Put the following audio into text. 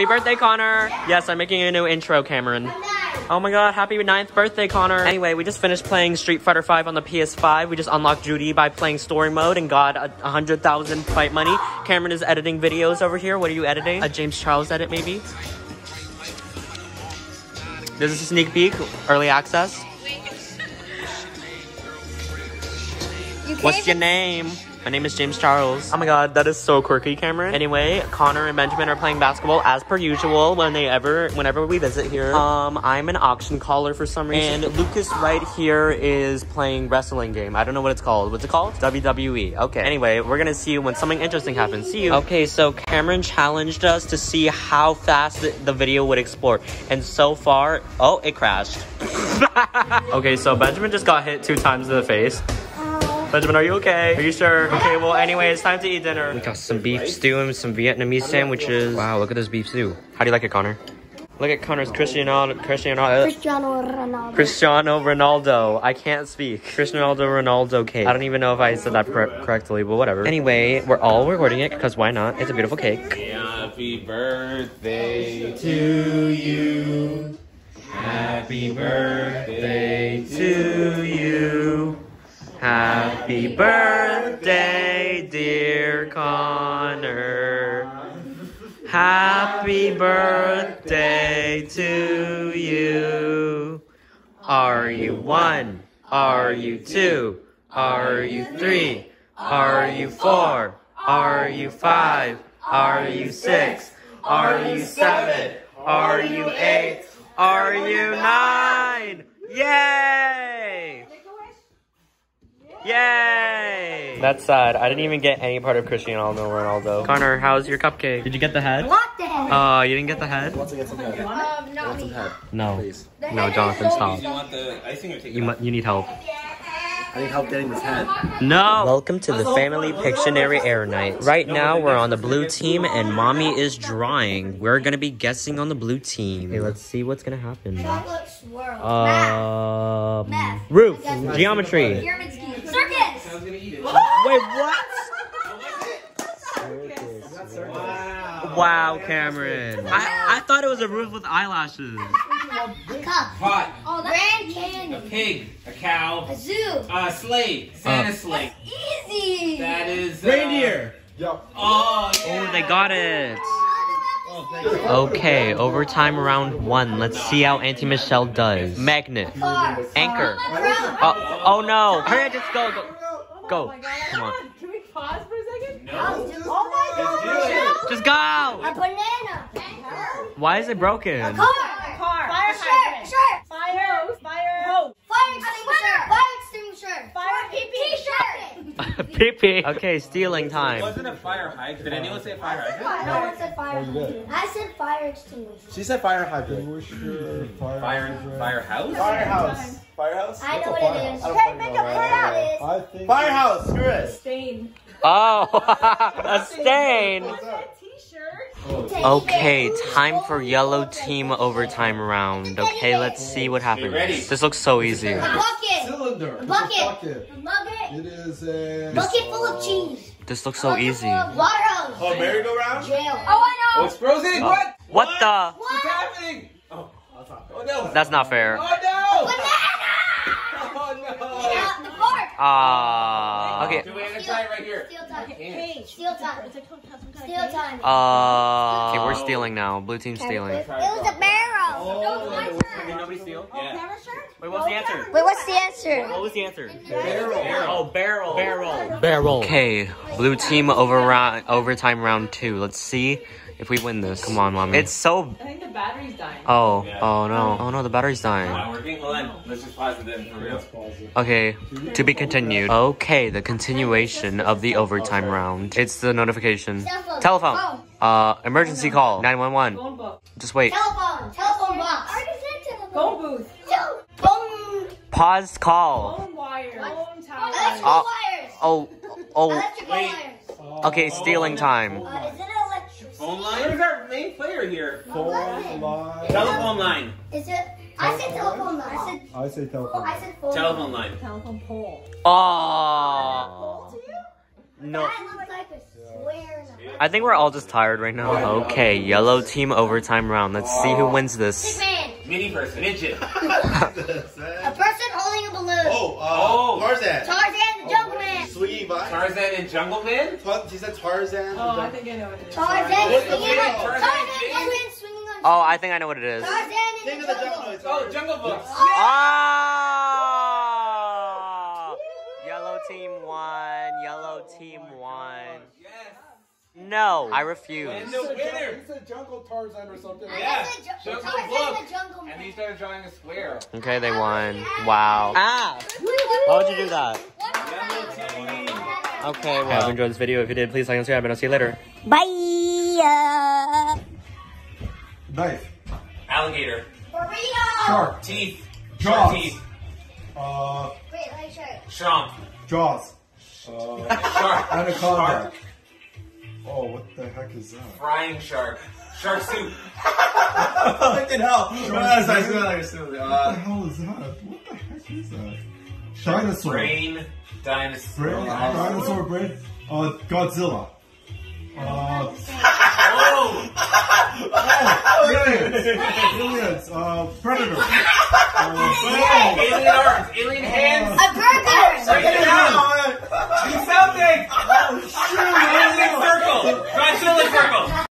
Happy birthday, Connor. Yes, I'm making a new intro, Cameron. Oh my god, happy ninth birthday, Connor. Anyway, we just finished playing Street Fighter 5 on the PS5. We just unlocked Judy by playing story mode and got a 100,000 fight money. Cameron is editing videos over here. What are you editing? A James Charles edit, maybe? This is a sneak peek, early access. What's your name? My name is James Charles. Oh my god, that is so quirky, Cameron. Anyway, Connor and Benjamin are playing basketball as per usual when they ever whenever we visit here. Um, I'm an auction caller for some reason. And Lucas right here is playing wrestling game. I don't know what it's called. What's it called? WWE. Okay. Anyway, we're gonna see when something interesting happens. See you. Okay, so Cameron challenged us to see how fast the, the video would explore. And so far, oh, it crashed. okay, so Benjamin just got hit two times in the face. Benjamin, are you okay? Are you sure? Okay, well, anyway, it's time to eat dinner. We got some beef stew and some Vietnamese sandwiches. Wow, look at this beef stew. How do you like it, Connor? Look at Connor's Cristiano, Cristiano, uh, Cristiano Ronaldo. Cristiano Ronaldo. I can't speak. Cristiano Ronaldo cake. I don't even know if I said that cor- correctly, but whatever. Anyway, we're all recording it because why not? It's a beautiful cake. Happy birthday to you. Happy birthday to you. Happy birthday, dear Connor. Happy birthday to you. Are you one? Are you two? Are you three? Are you four? Are you five? Are you six? Are you seven? Are you eight? Are you nine? Yay! Yay! That's sad. I didn't even get any part of Cristiano Ronaldo. Connor, how's your cupcake? Did you get the head? What the heck? Oh, you didn't get the head? Wants to get some head. Um, not me. No. Please. No, Jonathan, stop. You want the icing or take You, mu- you need help. I need help getting this head. No! Welcome to the Family Pictionary Air Night. Right now, we're on the blue team, and Mommy is drawing. We're gonna be guessing on the blue team. Okay, let's see what's gonna happen. Chocolate swirl. Um, Math. roof, geometry. Pyramid scheme. Circus. I was gonna eat it. Wait, what? Wow. Wow, Cameron. I, I thought it was a roof with eyelashes. Cup. Pot. Oh, Grand A pig. A cow. A zoo. A sleigh. Santa Uh. sleigh. Easy. That is uh, Reindeer. Yep. Oh, yeah. Oh, they got it. Oh, thank you. Okay, overtime round one. Let's see how Auntie Michelle does. Magnet. Anchor. Oh, oh no. Hurry up, just go. Go. Go. Oh Come on. Can we pause for a second? No. Oh my Let's do god. Just go. A banana. Why is it broken? A car. Car. Fire Fire shirt. hydrant. Shirt. Fire hose. Fire hose. Fire extinguisher. Fire extinguisher. Fire T-shirt. Pee pee. Okay, stealing time. Wasn't a fire hydrant. Did anyone say fire hydrant? No one said fire. Oh, that. I said fire extinguisher. She said fire hydrant. Fire, firehouse? Firehouse. Firehouse? I know what it is. firehouse? I don't Okay, make know a what put that out. is. It Firehouse. Screw it. Stain. Oh, a stain. T-shirt. is. Okay, time for yellow team overtime round. Okay, let's see what happens. This looks so easy. A bucket. Cylinder. It's a Bucket. bucket. A bucket. It is a. Bucket full of cheese. This looks so easy. Water hose. Oh, merry-go-round? Jail. Oh, I Oh, know. it's frozen? What? What the? What's happening? Oh, oh no. That's not fair. Oh no! Banana. Oh Yeah, the fork. Ah. okay. no! Wait, I'm gonna try it right here. Steal time. Can't. Steal time. It's like some kind of Steal time. Uh. Okay, we're stealing now. Blue team's stealing. It was a barrel. Oh. my Did nobody steal? Yeah. Wait, what's the answer? Wait, what's the answer? What was the answer? Barrel. Oh, barrel. Barrel. Barrel. Okay, blue team over round, overtime round two. Let's see if we win this. Come on, mommy. It's so. I think the battery's dying. Oh. Yeah. Oh no. Oh no, the battery's dying. Not working? Hold on. Let's just pause it then, for real. Okay, to be continued. Okay, the continuation of the overtime round. It's the notification. Cell phone. Telephone. Phone. Uh, emergency call. 911. Phone book. Just wait. Telephone. Telephone box. I already said telephone. Phone booth. Tel- Phone. Pause call. Phone wire. Phone tower. Electrical Uh, wires. Oh, oh. Electrical wires. Okay, stealing time. Uh, is it electric? Phone line? Where's our main player here? Phone line. Telephone line. Is it? I said telephone line. I said. I say Oh, telephone. I said phone. Telephone line. Telephone pole. Oh. No. That looks like a square. I think we're all just tired right now. Okay, yellow team overtime round. Let's see who wins Big this. man. Mini person. Midget. A person holding a balloon. Oh, uh, Oh. Tarzan. Tarzan the Jungle Man. Tarzan and Jungle Man? Tar- She said Tarzan. Oh, I think I know what it is. Tarzan What's the swinging video? on Tarzan Tarzan Jane? Tarzan swinging on. Oh, I think I know what it is. Tarzan King in of the the jungle. Jungle. Oh, Jungle Book. Ah! Yellow team won. Yellow team won. Yes. No, I refuse. And the winner. He said Jungle Tarzan or something. I Yeah, said Jungle Tarzan Book. the Jungle Man. And he started drawing a square. Okay, they won. Wow. Ah! Why would you do that? Yellow team. Okay, well. I hope you enjoyed this video. If you did, please like and subscribe, and I'll see you later. Bye. Knife. Alligator. Burrito. Shark. Teeth. Jaws. Shark teeth. Uh, Wait, let me show. Shrimp. Jaws. Uh, Shark. Anaconda. Shark. Oh, what the heck is that? Frying shark. Shark soup. Fucking hell. Yes, I what the hell is that? What the heck is that? Dinosaur. Brain. Dinosaur. Brain, oh. dinosaur brain. Uh, Godzilla. Uh, oh! oh! Aliens! Aliens! Uh, Predator! Uh, Alien arms! Alien hands! Uh, a burger! Break it down! Do something! Oh, shoot! Alien circle! Godzilla circle!